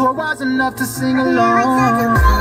were wise enough to sing along.